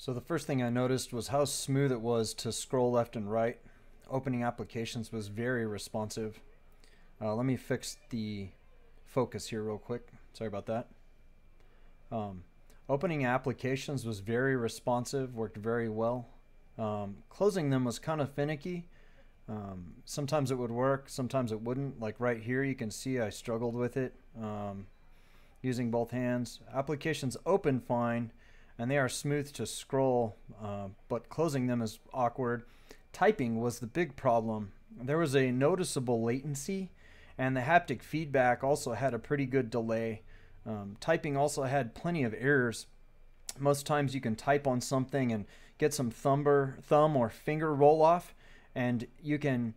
So the first thing I noticed was how smooth it was to scroll left and right. Opening applications was very responsive. Uh, let me fix the focus here real quick. Sorry about that. Um, opening applications was very responsive, worked very well. Um, closing them was kind of finicky. Um, sometimes it would work, sometimes it wouldn't. Like right here, you can see I struggled with it um, using both hands. Applications open fine and they are smooth to scroll, uh, but closing them is awkward. Typing was the big problem. There was a noticeable latency, and the haptic feedback also had a pretty good delay. Um, typing also had plenty of errors. Most times you can type on something and get some thumber, thumb or finger roll off, and you can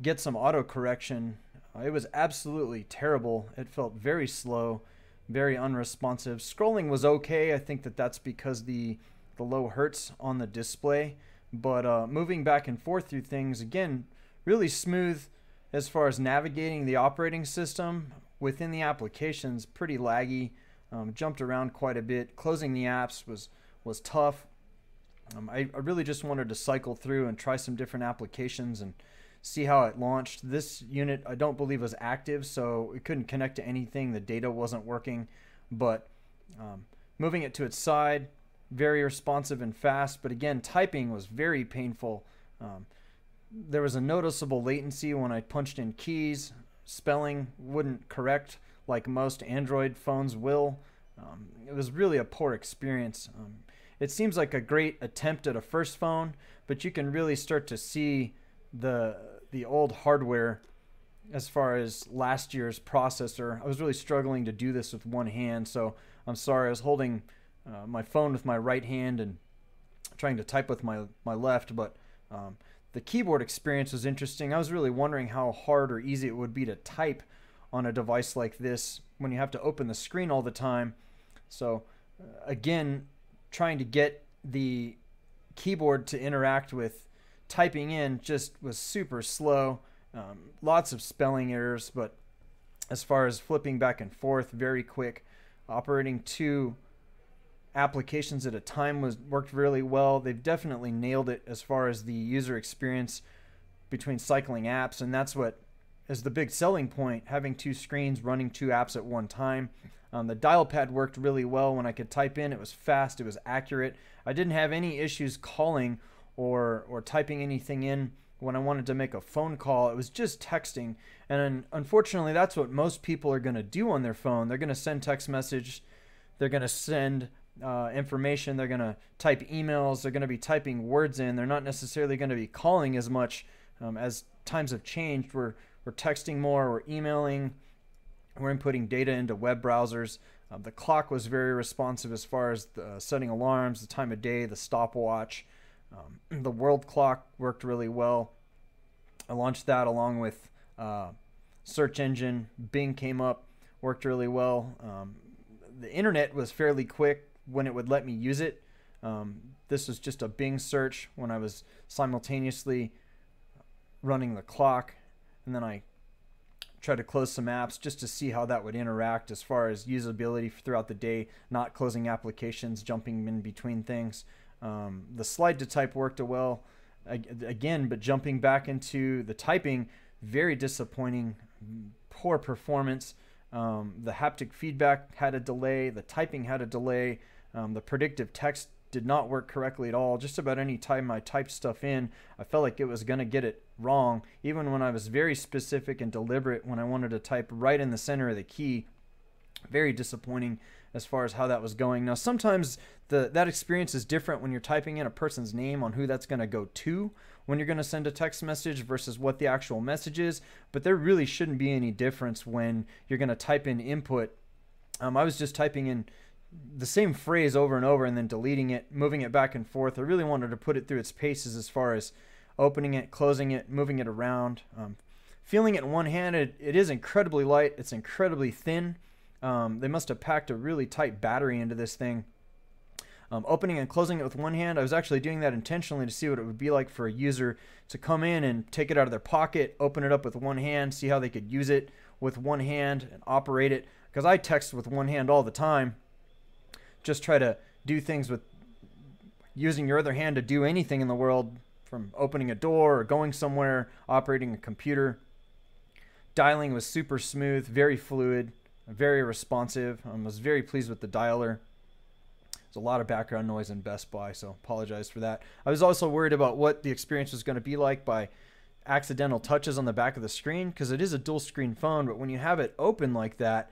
get some auto correction. It was absolutely terrible. It felt very slow very unresponsive. Scrolling was okay. I think that that's because the the low hertz on the display, but uh, moving back and forth through things again, really smooth as far as navigating the operating system within the applications. Pretty laggy. Um, jumped around quite a bit. Closing the apps was was tough. Um, I, I really just wanted to cycle through and try some different applications and see how it launched. This unit I don't believe was active, so it couldn't connect to anything. The data wasn't working, but um, moving it to its side, very responsive and fast. But again, typing was very painful. Um, there was a noticeable latency when I punched in keys. Spelling wouldn't correct like most Android phones will. Um, it was really a poor experience. Um, it seems like a great attempt at a first phone, but you can really start to see the the old hardware as far as last year's processor. I was really struggling to do this with one hand, so I'm sorry. I was holding uh, my phone with my right hand and trying to type with my my left, but um, the keyboard experience was interesting. I was really wondering how hard or easy it would be to type on a device like this when you have to open the screen all the time. So uh, again, trying to get the keyboard to interact with typing in just was super slow. Um, lots of spelling errors, but as far as flipping back and forth, very quick. Operating two applications at a time was worked really well. They've definitely nailed it as far as the user experience between cycling apps, and that's what is the big selling point. Having two screens running two apps at one time. Um, the dial pad worked really well when I could type in. It was fast. It was accurate. I didn't have any issues calling or or typing anything in when I wanted to make a phone call. It was just texting, and unfortunately, that's what most people are going to do on their phone. They're going to send text message, they're going to send uh, information, they're going to type emails, they're going to be typing words in. They're not necessarily going to be calling as much um, as times have changed. We're we're texting more, we're emailing, we're inputting data into web browsers. Uh, the clock was very responsive as far as the, uh, setting alarms, the time of day, the stopwatch. Um, the world clock worked really well. I launched that along with uh, search engine. Bing came up, worked really well. Um, the internet was fairly quick when it would let me use it. Um, this was just a Bing search when I was simultaneously running the clock, and then I tried to close some apps just to see how that would interact as far as usability throughout the day, not closing applications, jumping in between things. Um, the slide to type worked well again, but jumping back into the typing, very disappointing, poor performance. Um, the haptic feedback had a delay, the typing had a delay, um, the predictive text did not work correctly at all. Just about any time I typed stuff in, I felt like it was going to get it wrong, even when I was very specific and deliberate when I wanted to type right in the center of the key. Very disappointing as far as how that was going. Now, sometimes the that experience is different when you're typing in a person's name on who that's going to go to when you're going to send a text message versus what the actual message is. But there really shouldn't be any difference when you're going to type in input. Um, I was just typing in the same phrase over and over and then deleting it, moving it back and forth. I really wanted to put it through its paces as far as opening it, closing it, moving it around. Um, feeling it in one hand, it, it is incredibly light. It's incredibly thin. Um, they must have packed a really tight battery into this thing. Um, opening and closing it with one hand, I was actually doing that intentionally to see what it would be like for a user to come in and take it out of their pocket, open it up with one hand, see how they could use it with one hand and operate it. Because I text with one hand all the time, just try to do things with using your other hand to do anything in the world, from opening a door or going somewhere, operating a computer. Dialing was super smooth, very fluid, very responsive. I was very pleased with the dialer. There's a lot of background noise in Best Buy, so apologize for that. I was also worried about what the experience was going to be like by accidental touches on the back of the screen because it is a dual screen phone, but when you have it open like that,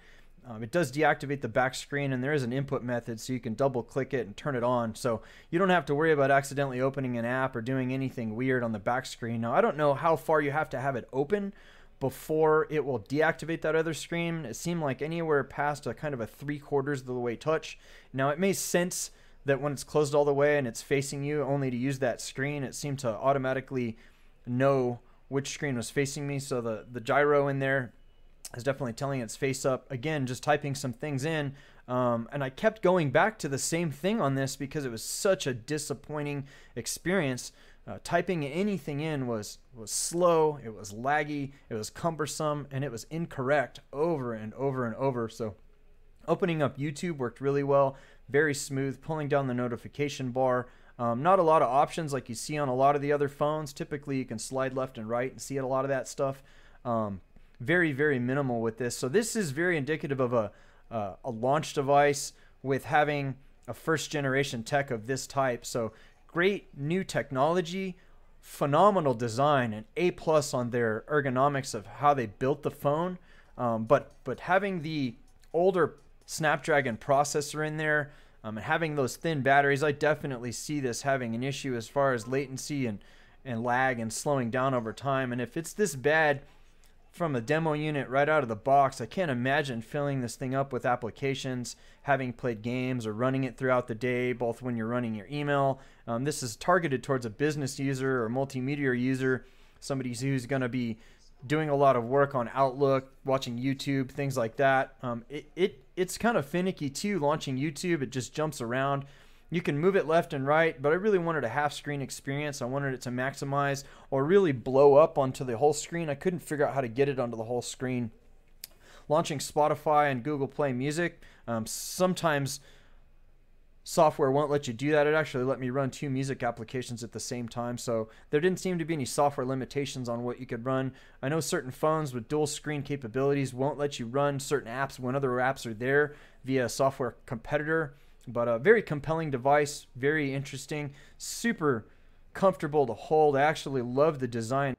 um, it does deactivate the back screen and there is an input method so you can double click it and turn it on. So you don't have to worry about accidentally opening an app or doing anything weird on the back screen. Now, I don't know how far you have to have it open before it will deactivate that other screen. It seemed like anywhere past a kind of a three quarters of the way touch. Now it makes sense that when it's closed all the way and it's facing you only to use that screen, it seemed to automatically know which screen was facing me. So the, the gyro in there is definitely telling its face up. Again, just typing some things in. Um, and I kept going back to the same thing on this because it was such a disappointing experience. Uh, typing anything in was was slow, it was laggy, it was cumbersome, and it was incorrect over and over and over. So opening up YouTube worked really well, very smooth. Pulling down the notification bar, um, not a lot of options like you see on a lot of the other phones. Typically, you can slide left and right and see a lot of that stuff. Um, very very minimal with this. So this is very indicative of a uh, a launch device with having a first generation tech of this type. So great new technology, phenomenal design, and A plus on their ergonomics of how they built the phone. Um, but but having the older Snapdragon processor in there um, and having those thin batteries, I definitely see this having an issue as far as latency and and lag and slowing down over time. And if it's this bad from a demo unit right out of the box. I can't imagine filling this thing up with applications, having played games or running it throughout the day, both when you're running your email. Um, this is targeted towards a business user or multimedia user, somebody who's going to be doing a lot of work on Outlook, watching YouTube, things like that. Um, it, it it's kind of finicky too. Launching YouTube, it just jumps around. You can move it left and right, but I really wanted a half screen experience. I wanted it to maximize or really blow up onto the whole screen. I couldn't figure out how to get it onto the whole screen. Launching Spotify and Google Play Music, um, sometimes software won't let you do that. It actually let me run two music applications at the same time. So there didn't seem to be any software limitations on what you could run. I know certain phones with dual screen capabilities won't let you run certain apps when other apps are there via a software competitor. But a very compelling device, very interesting, super comfortable to hold. I actually love the design